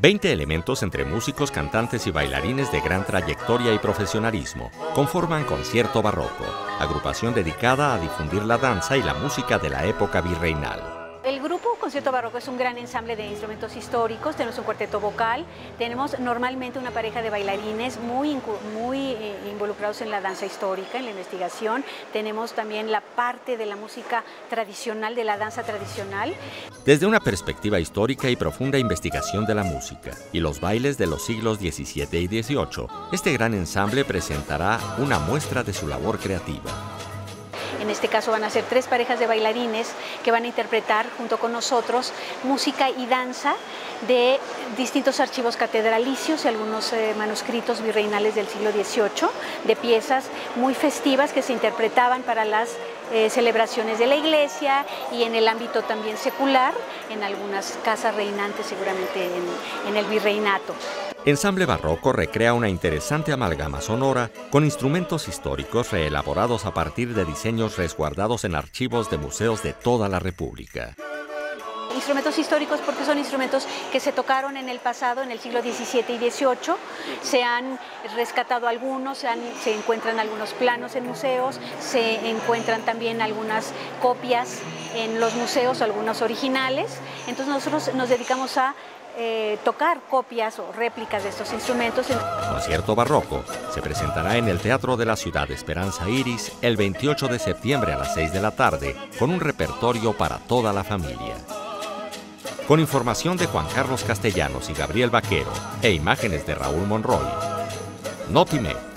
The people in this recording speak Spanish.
20 elementos entre músicos, cantantes y bailarines de gran trayectoria y profesionalismo. Conforman Concierto Barroco, agrupación dedicada a difundir la danza y la música de la época virreinal. El grupo Concierto Barroco es un gran ensamble de instrumentos históricos, tenemos un cuarteto vocal, tenemos normalmente una pareja de bailarines muy, muy involucrados en la danza histórica, en la investigación, tenemos también la parte de la música tradicional, de la danza tradicional. Desde una perspectiva histórica y profunda investigación de la música y los bailes de los siglos XVII y XVIII, este gran ensamble presentará una muestra de su labor creativa. En este caso van a ser tres parejas de bailarines que van a interpretar junto con nosotros música y danza de distintos archivos catedralicios y algunos eh, manuscritos virreinales del siglo XVIII, de piezas muy festivas que se interpretaban para las eh, celebraciones de la iglesia y en el ámbito también secular, en algunas casas reinantes seguramente en el virreinato. Ensamble Barroco recrea una interesante amalgama sonora con instrumentos históricos reelaborados a partir de diseños resguardados en archivos de museos de toda la República. Instrumentos históricos porque son instrumentos que se tocaron en el pasado, en el siglo XVII y XVIII. Se han rescatado algunos, se, se encuentran algunos planos en museos, se encuentran también algunas copias en los museos, algunos originales. Entonces nosotros nos dedicamos a eh, tocar copias o réplicas de estos instrumentos. Concierto Barroco se presentará en el Teatro de la Ciudad Esperanza Iris el 28 de septiembre a las 6 de la tarde con un repertorio para toda la familia. Con información de Juan Carlos Castellanos y Gabriel Vaquero e imágenes de Raúl Monroy. Notime